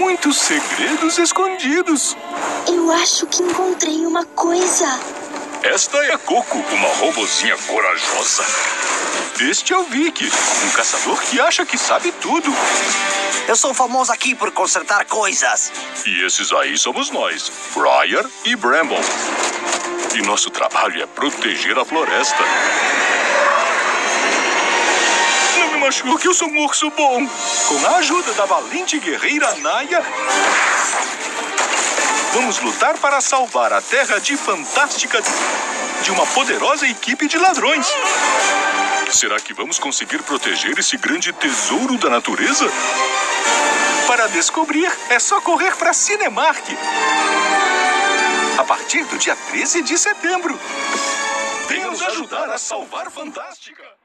muitos segredos escondidos. Eu acho que encontrei uma coisa. Esta é a Coco, uma robozinha corajosa. Este é o Vic, um caçador que acha que sabe tudo. Eu sou famoso aqui por consertar coisas. E esses aí somos nós, Briar e Bramble. E nosso trabalho é proteger a floresta. Me machuque, eu sou um urso bom. Com a ajuda da valente guerreira Naya, vamos lutar para salvar a Terra de fantástica de uma poderosa equipe de ladrões. Será que vamos conseguir proteger esse grande tesouro da natureza? Para descobrir, é só correr para Cinemark. A partir do dia 13 de setembro. Venha nos ajudar a salvar Fantástica.